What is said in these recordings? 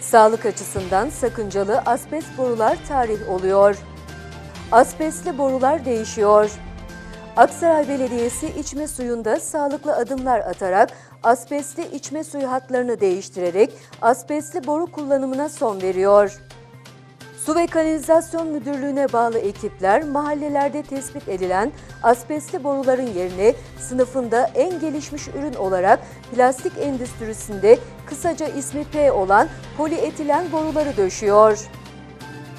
Sağlık açısından sakıncalı asbest borular tarih oluyor. Asbestli borular değişiyor. Aksaray Belediyesi içme suyunda sağlıklı adımlar atarak asbestli içme suyu hatlarını değiştirerek asbestli boru kullanımına son veriyor. Su ve Kanalizasyon Müdürlüğü'ne bağlı ekipler mahallelerde tespit edilen asbestli boruların yerine sınıfında en gelişmiş ürün olarak plastik endüstrisinde kısaca ismi P olan polietilen boruları döşüyor.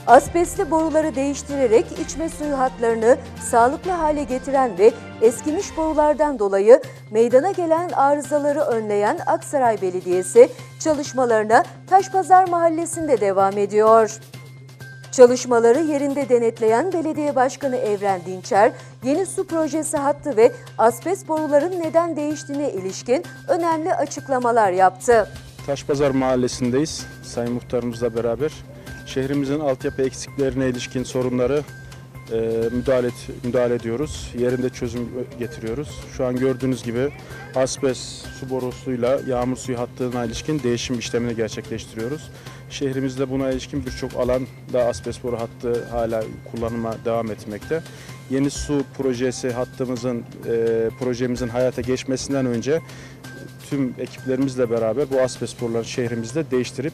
Asbestli boruları değiştirerek içme suyu hatlarını sağlıklı hale getiren ve eskimiş borulardan dolayı meydana gelen arızaları önleyen Aksaray Belediyesi çalışmalarına Taşpazar Mahallesi'nde devam ediyor. Çalışmaları yerinde denetleyen Belediye Başkanı Evren Dinçer, yeni su projesi hattı ve asbest boruların neden değiştiğine ilişkin önemli açıklamalar yaptı. Taşpazar Mahallesi'ndeyiz. Sayın Muhtarımızla beraber. Şehrimizin altyapı eksiklerine ilişkin sorunları e, müdahale, müdahale ediyoruz. Yerinde çözüm getiriyoruz. Şu an gördüğünüz gibi asbest su borusuyla yağmur suyu hattına ilişkin değişim işlemini gerçekleştiriyoruz. Şehrimizde buna ilişkin birçok alanda asbest boru hattı hala kullanıma devam etmekte. Yeni su projesi hattımızın, e, projemizin hayata geçmesinden önce tüm ekiplerimizle beraber bu asbest boruları şehrimizde değiştirip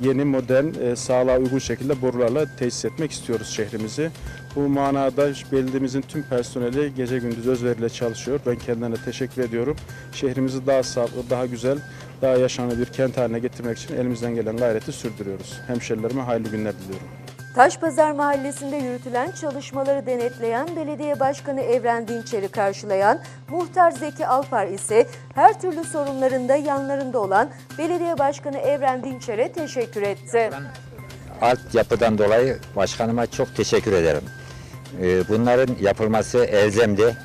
yeni modern, e, sağlığa uygun şekilde borularla tesis etmek istiyoruz şehrimizi. Bu manada belediyemizin tüm personeli gece gündüz özveriyle çalışıyor. Ben kendilerine teşekkür ediyorum. Şehrimizi daha sağlıklı, daha güzel, daha yaşanır bir kent haline getirmek için elimizden gelen gayreti sürdürüyoruz. Hemşerilerime hayırlı günler diliyorum. Taşpazar Mahallesi'nde yürütülen çalışmaları denetleyen Belediye Başkanı Evren Dinçer'i karşılayan Muhtar Zeki Alpar ise her türlü sorunlarında yanlarında olan Belediye Başkanı Evren Dinçer'e teşekkür etti. altyapıdan dolayı başkanıma çok teşekkür ederim. Ee, Bunların yapılması elzemdi.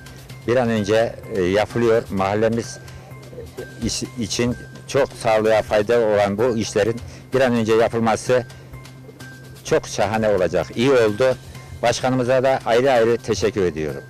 Bir an önce e, yapılıyor. Mahallemiz iş- için çok sağlığa faydalı olan bu işlerin bir an önce yapılması çok şahane olacak. İyi oldu. Başkanımıza da ayrı ayrı teşekkür ediyorum.